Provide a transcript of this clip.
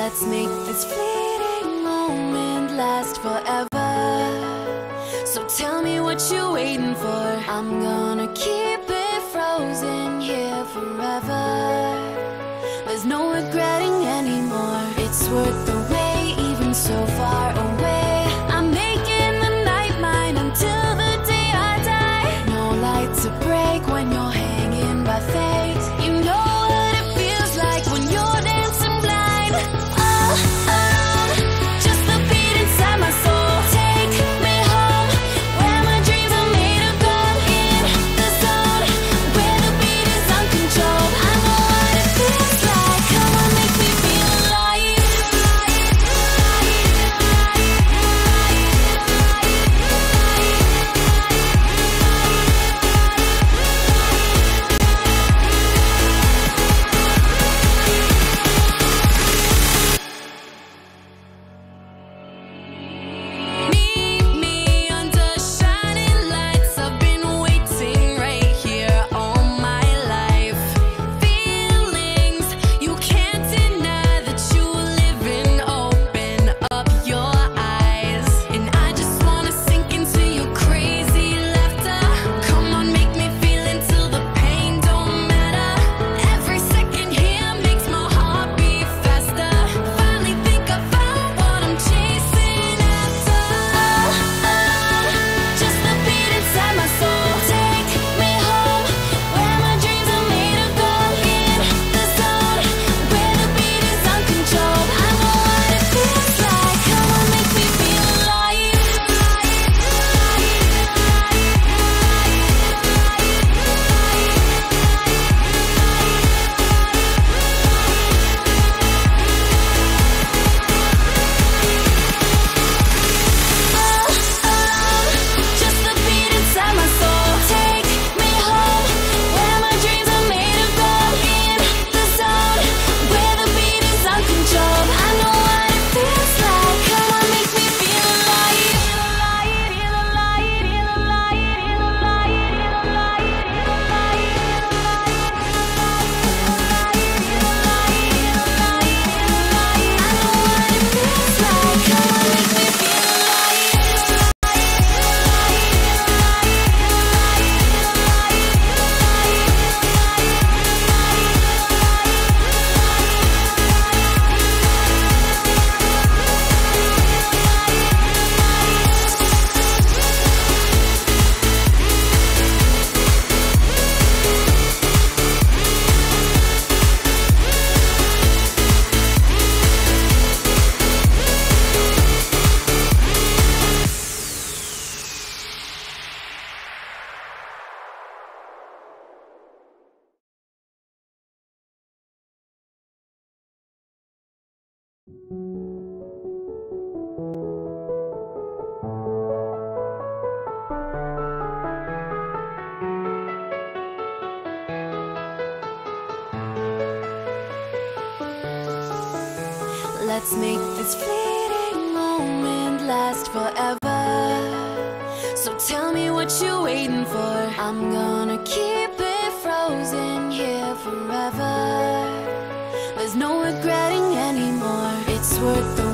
Let's make this fleeting moment last forever. So tell me what you're waiting for. I'm gonna keep it frozen here forever. There's no regretting it worth the wait even so far. Let's make this fleeting moment last forever. So tell me what you're waiting for. I'm gonna keep it frozen here forever. worth the